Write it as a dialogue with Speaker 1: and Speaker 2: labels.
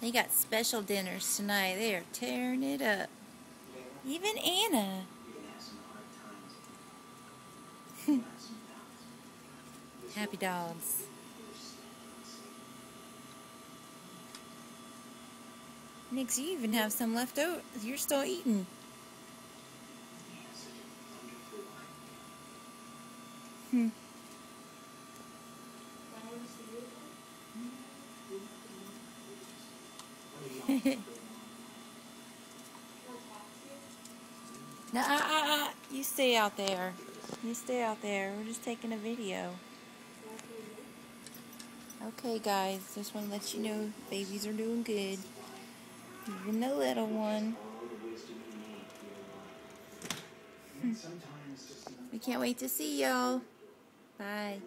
Speaker 1: They got special dinners tonight. They are tearing it up. Even Anna. Happy dogs. Nix, you even have some left over. You're still eating. Hmm. No, uh, uh, uh, you stay out there. You stay out there. We're just taking a video. Okay, guys, just want to let you know babies are doing good. Even the little one. We can't wait to see y'all. Bye.